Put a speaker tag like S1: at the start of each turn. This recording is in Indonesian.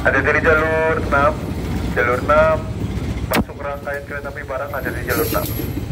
S1: Ada dari jalur 6, jalur 6, masuk rangkaian kereta api barang ada di jalur 6.